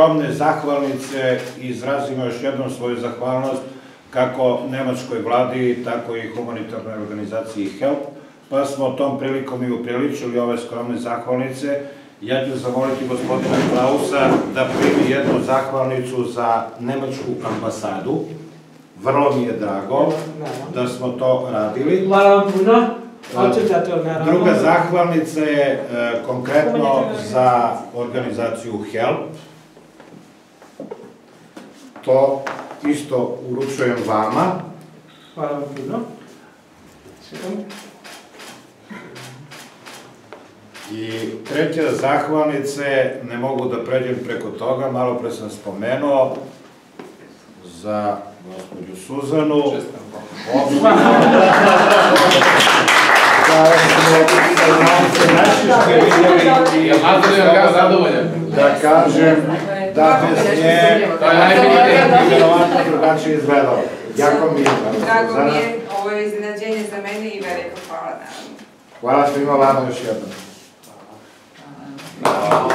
skromne zahvalnice i izrazimo još jednom svoju zahvalnost kako nemačkoj vladi, tako i humanitarnoj organizaciji HELP, pa smo tom prilikom i upriličili ove skromne zahvalnice. Ja ću zamoliti gospodina Klausa da primi jednu zahvalnicu za nemačku ambasadu. Vrlo mi je drago da smo to radili. Hvala vam puno. Druga zahvalnica je e, konkretno za organizaciju HELP. To isto uručujem vama. Hvala vam puno. I treća zahvalnica je, ne mogu da pređem preko toga, malo pre sam spomenuo, za gospođu Suzanu. Da smo da kažem da bez nje. Verovatno drugačije izgledalo. Jako mi je. Drago mi je, ovo je iznenađenje za mene i veliko hvala naravno. Hvala svima vama još jednom. Hvala.